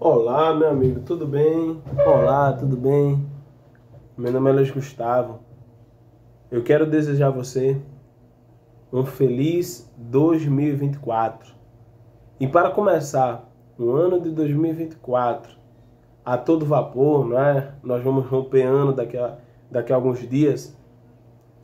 Olá, meu amigo, tudo bem? Olá, tudo bem? Meu nome é Luiz Gustavo. Eu quero desejar a você um feliz 2024. E para começar o ano de 2024 a todo vapor, não é? Nós vamos romper ano daqui a, daqui a alguns dias.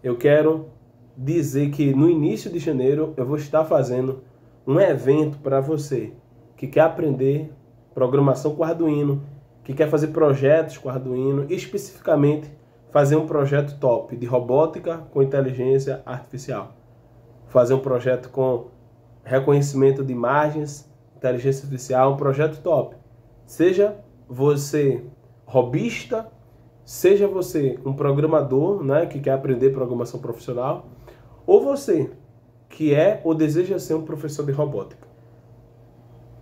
Eu quero dizer que no início de janeiro eu vou estar fazendo um evento para você que quer aprender programação com Arduino, que quer fazer projetos com Arduino, especificamente fazer um projeto top de robótica com inteligência artificial. Fazer um projeto com reconhecimento de imagens, inteligência artificial, um projeto top. Seja você robista, seja você um programador, né, que quer aprender programação profissional, ou você que é ou deseja ser um professor de robótica.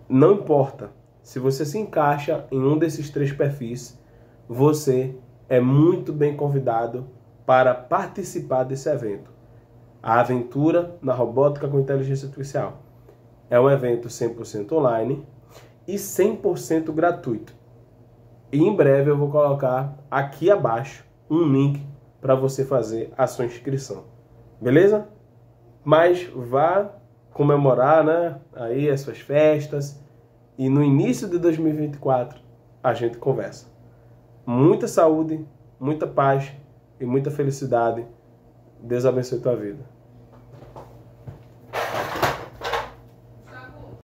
Não importa se você se encaixa em um desses três perfis, você é muito bem convidado para participar desse evento. A Aventura na Robótica com Inteligência Artificial. É um evento 100% online e 100% gratuito. E em breve eu vou colocar aqui abaixo um link para você fazer a sua inscrição. Beleza? Mas vá comemorar, né, aí as suas festas, e no início de 2024 a gente conversa. Muita saúde, muita paz e muita felicidade. Deus abençoe tua vida.